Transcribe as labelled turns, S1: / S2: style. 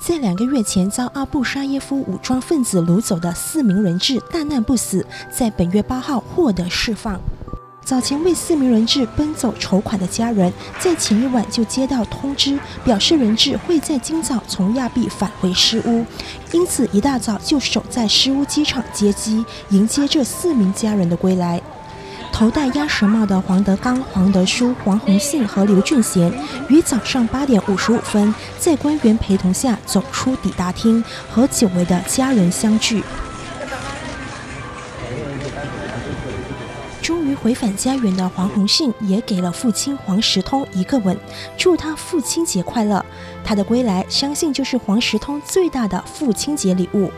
S1: 在两个月前遭阿布沙耶夫武装分子掳走的四名人质大难不死，在本月八号获得释放。早前为四名人质奔走筹款的家人，在前一晚就接到通知，表示人质会在今早从亚庇返回失乌，因此一大早就守在失乌机场接机，迎接这四名家人的归来。头戴鸭舌帽的黄德刚、黄德书、黄宏信和刘俊贤，于早上八点五十五分，在官员陪同下走出抵达厅，和久违的家人相聚。终于回返家园的黄宏信也给了父亲黄石通一个吻，祝他父亲节快乐。他的归来，相信就是黄石通最大的父亲节礼物。